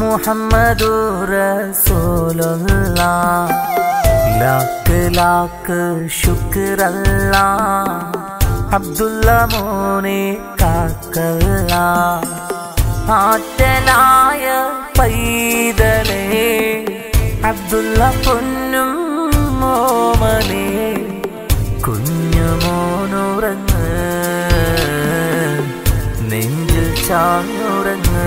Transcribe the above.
മുഹമ്മദു റസൂലുള്ള. ലാക്ക് ലാക്ക് ശുക്രല്ല അബ്ദുള്ള മോനെ കാക്കല്ല. ആറ്റലായ പൈതലേ അബ്ദുള്ള പൊന്നും മോമനെ. കുഞ്ഞു മോനുറങ്ങ് ചാഞ്ഞുറങ്ങ